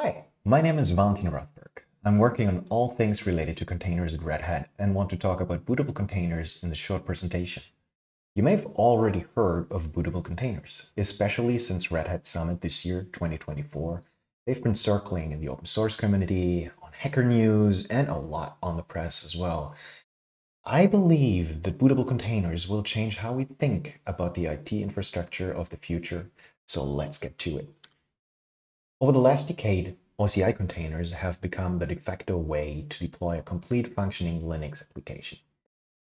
Hi, my name is Valentin Rothberg. I'm working on all things related to containers at Red Hat and want to talk about bootable containers in this short presentation. You may have already heard of bootable containers, especially since Red Hat Summit this year, 2024. They've been circling in the open source community, on Hacker News, and a lot on the press as well. I believe that bootable containers will change how we think about the IT infrastructure of the future, so let's get to it. Over the last decade, OCI containers have become the de facto way to deploy a complete functioning Linux application.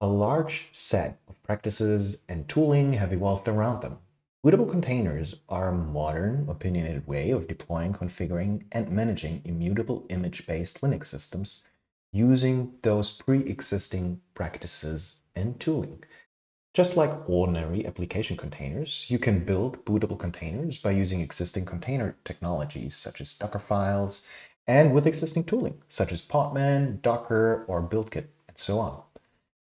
A large set of practices and tooling have evolved around them. Bootable containers are a modern, opinionated way of deploying, configuring, and managing immutable image-based Linux systems using those pre-existing practices and tooling. Just like ordinary application containers, you can build bootable containers by using existing container technologies such as Docker files and with existing tooling such as Podman, Docker, or BuildKit, and so on.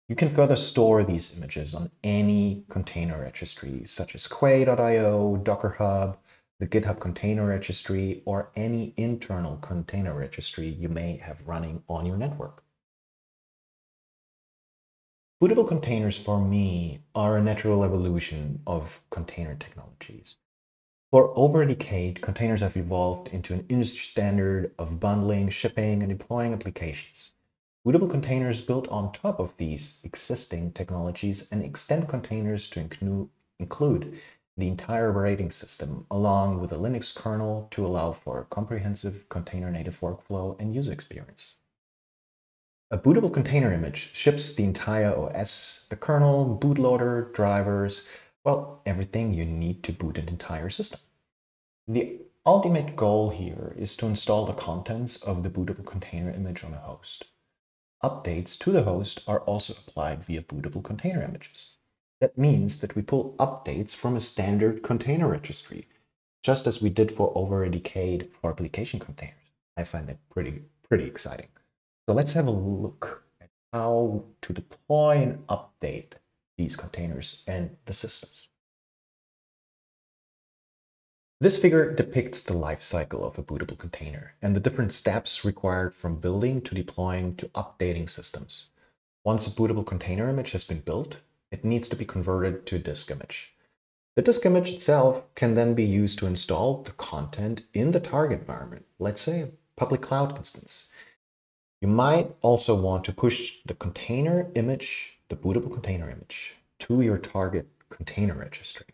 You can further store these images on any container registry such as Quay.io, Docker Hub, the GitHub Container Registry, or any internal container registry you may have running on your network. Bootable containers for me are a natural evolution of container technologies. For over a decade, containers have evolved into an industry standard of bundling, shipping, and deploying applications. Bootable containers build on top of these existing technologies and extend containers to include the entire operating system, along with a Linux kernel to allow for a comprehensive container native workflow and user experience. A bootable container image ships the entire OS, the kernel, bootloader, drivers, well, everything you need to boot an entire system. The ultimate goal here is to install the contents of the bootable container image on a host. Updates to the host are also applied via bootable container images. That means that we pull updates from a standard container registry, just as we did for over a decade for application containers. I find that pretty, pretty exciting. So let's have a look at how to deploy and update these containers and the systems. This figure depicts the life cycle of a bootable container and the different steps required from building to deploying to updating systems. Once a bootable container image has been built, it needs to be converted to a disk image. The disk image itself can then be used to install the content in the target environment, let's say a public cloud instance. You might also want to push the container image, the bootable container image, to your target container registry.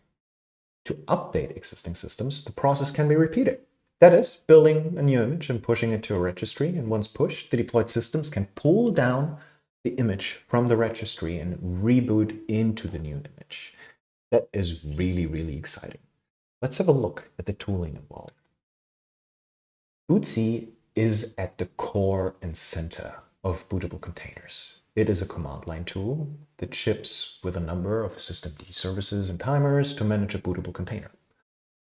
To update existing systems, the process can be repeated. That is, building a new image and pushing it to a registry, and once pushed, the deployed systems can pull down the image from the registry and reboot into the new image. That is really, really exciting. Let's have a look at the tooling involved. bootc is at the core and center of bootable containers. It is a command line tool that ships with a number of systemd services and timers to manage a bootable container.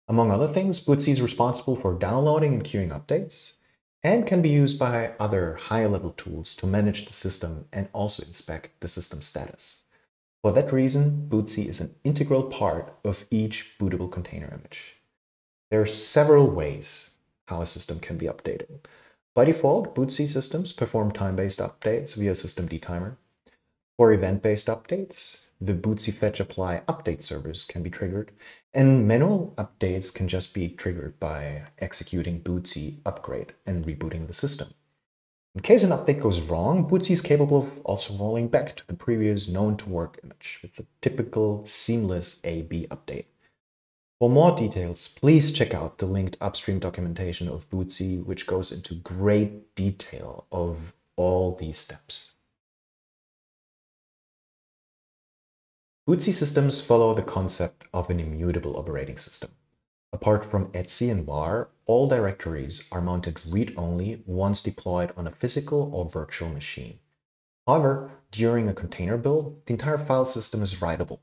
Among other things, bootc is responsible for downloading and queuing updates and can be used by other higher level tools to manage the system and also inspect the system status. For that reason, bootc is an integral part of each bootable container image. There are several ways how a system can be updated. By default, bootc systems perform time-based updates via systemd timer. For event-based updates, the bootc fetch apply update service can be triggered, and manual updates can just be triggered by executing bootc upgrade and rebooting the system. In case an update goes wrong, bootc is capable of also rolling back to the previous known to work image. It's a typical seamless A-B update. For more details, please check out the linked upstream documentation of bootc, which goes into great detail of all these steps. bootc systems follow the concept of an immutable operating system. Apart from etc and var, all directories are mounted read-only once deployed on a physical or virtual machine. However, during a container build, the entire file system is writable,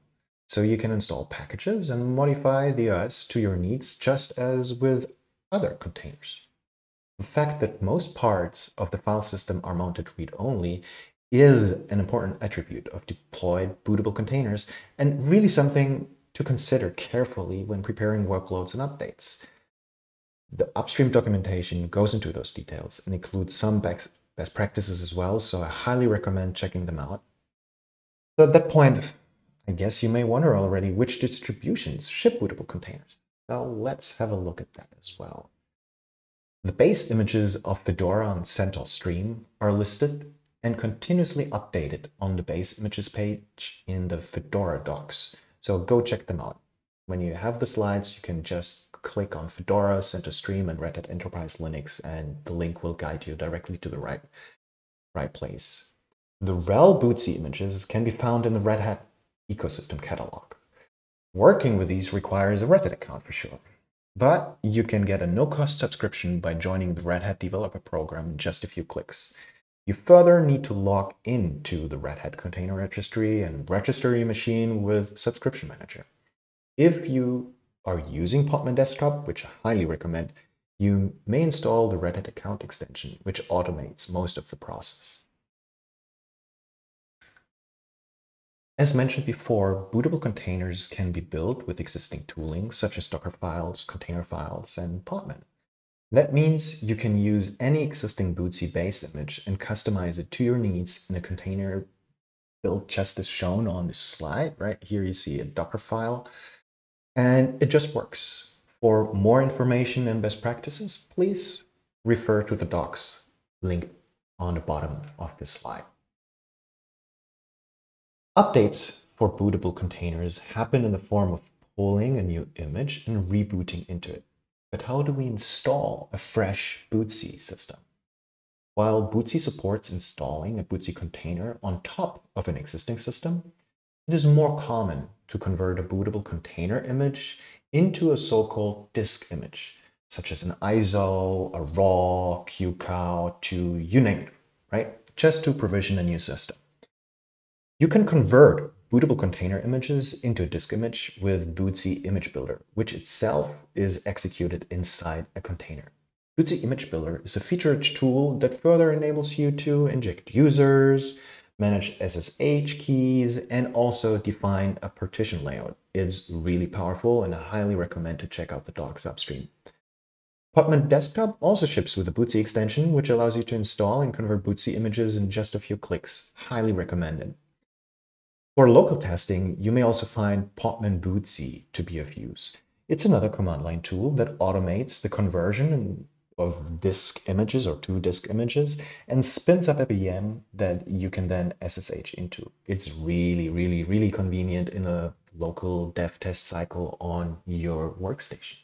so you can install packages and modify the OS to your needs just as with other containers. The fact that most parts of the file system are mounted read-only is an important attribute of deployed bootable containers and really something to consider carefully when preparing workloads and updates. The upstream documentation goes into those details and includes some best practices as well, so I highly recommend checking them out. So at that point, I guess you may wonder already which distributions ship bootable containers. So let's have a look at that as well. The base images of Fedora and CentOS Stream are listed and continuously updated on the base images page in the Fedora docs. So go check them out. When you have the slides, you can just click on Fedora, CentOS Stream, and Red Hat Enterprise Linux, and the link will guide you directly to the right, right place. The RHEL bootc images can be found in the Red Hat ecosystem catalog. Working with these requires a Red Hat account for sure, but you can get a no-cost subscription by joining the Red Hat Developer Program in just a few clicks. You further need to log into the Red Hat Container Registry and register your machine with Subscription Manager. If you are using Podman Desktop, which I highly recommend, you may install the Red Hat account extension, which automates most of the process. As mentioned before, bootable containers can be built with existing tooling such as Docker files, container files, and Podman. That means you can use any existing bootc base image and customize it to your needs in a container built just as shown on this slide. Right here you see a Docker file, and it just works. For more information and best practices, please refer to the docs linked on the bottom of this slide. Updates for bootable containers happen in the form of pulling a new image and rebooting into it. But how do we install a fresh bootc system? While bootc supports installing a bootc container on top of an existing system, it is more common to convert a bootable container image into a so-called disk image, such as an ISO, a RAW, QCOW, to you name it, right? Just to provision a new system. You can convert bootable container images into a disk image with bootc Image Builder, which itself is executed inside a container. bootc Image Builder is a feature-rich tool that further enables you to inject users, manage SSH keys, and also define a partition layout. It's really powerful and I highly recommend to check out the docs upstream. Podman Desktop also ships with a bootc extension, which allows you to install and convert bootc images in just a few clicks. Highly recommended. For local testing, you may also find Podman bootc to be of use. It's another command line tool that automates the conversion of disk images or two disk images and spins up a VM that you can then SSH into. It's really, really, really convenient in a local dev test cycle on your workstation.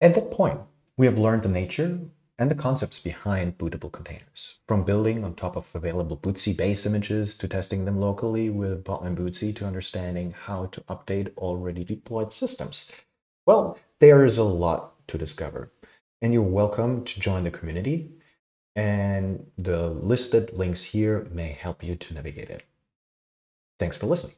At that point, we have learned the nature and the concepts behind bootable containers, from building on top of available bootc base images to testing them locally with Podman bootc to understanding how to update already deployed systems. Well, there is a lot to discover, and you're welcome to join the community, and the listed links here may help you to navigate it. Thanks for listening.